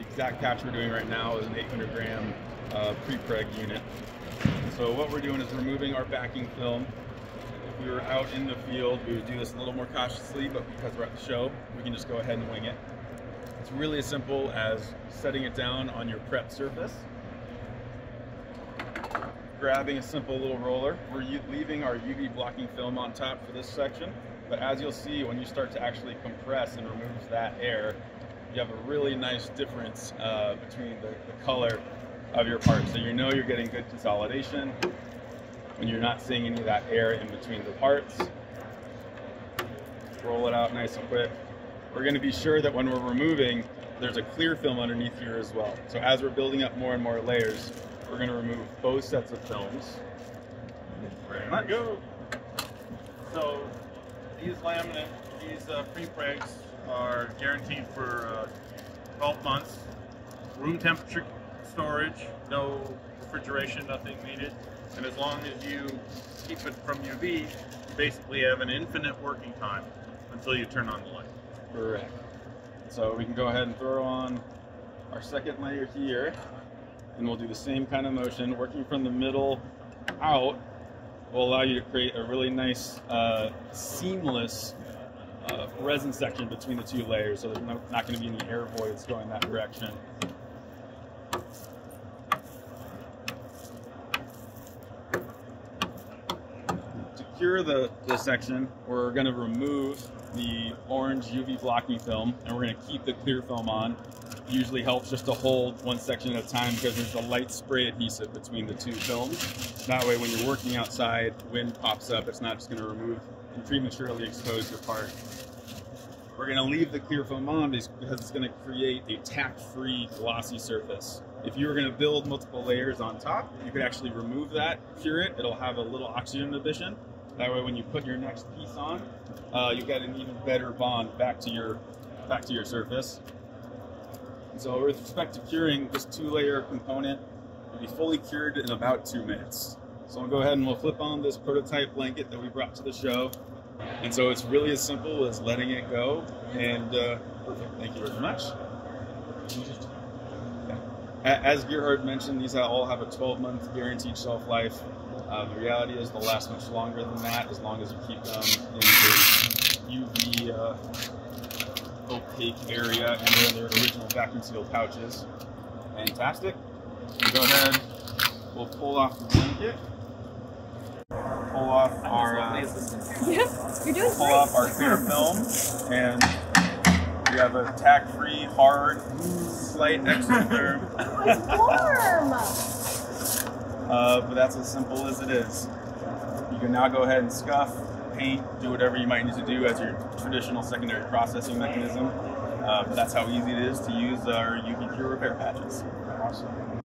exact catch we're doing right now is an 800 gram uh, pre-preg unit. So what we're doing is removing our backing film. If we were out in the field, we would do this a little more cautiously, but because we're at the show, we can just go ahead and wing it. It's really as simple as setting it down on your prep surface, grabbing a simple little roller. We're leaving our UV blocking film on top for this section, but as you'll see, when you start to actually compress and remove that air, you have a really nice difference uh, between the, the color of your part. So you know you're getting good consolidation when you're not seeing any of that air in between the parts. Roll it out nice and quick. We're gonna be sure that when we're removing, there's a clear film underneath here as well. So as we're building up more and more layers, we're gonna remove both sets of films. Very much. Go. So these laminate, these uh, pre-pregs are guaranteed for uh, 12 months. Room temperature storage, no refrigeration, nothing needed. And as long as you keep it from UV, you basically have an infinite working time until you turn on the light. Correct. So we can go ahead and throw on our second layer here, and we'll do the same kind of motion. Working from the middle out will allow you to create a really nice, uh, seamless uh, resin section between the two layers, so there's no, not going to be any air voids going that direction. To cure the, the section, we're going to remove the orange UV blocking film and we're going to keep the clear film on. Usually helps just to hold one section at a time because there's a light spray adhesive between the two films. That way when you're working outside, wind pops up, it's not just going to remove and prematurely expose your part. We're going to leave the clear film on because it's going to create a tack-free glossy surface. If you were going to build multiple layers on top, you could actually remove that, cure it. It'll have a little oxygen inhibition. That way when you put your next piece on, uh, you get an even better bond back to your back to your surface. And So with respect to curing, this two-layer component will be fully cured in about two minutes. So I'll go ahead and we'll flip on this prototype blanket that we brought to the show. And so it's really as simple as letting it go. And uh. Thank you very much. As Gerhard mentioned, these all have a 12-month guaranteed shelf life. Uh, the reality is they'll last much longer than that as long as you keep them in the UV uh, opaque area and in their original vacuum sealed pouches. Fantastic. We'll go ahead, we'll pull off the blanket pull off our uh, you're doing pull great. off our clear film, and we have a tack-free, hard, slight exotherm. It's warm. Uh, but that's as simple as it is. You can now go ahead and scuff, paint, do whatever you might need to do as your traditional secondary processing mechanism. Uh, but that's how easy it is to use our UV Cure repair patches. Awesome.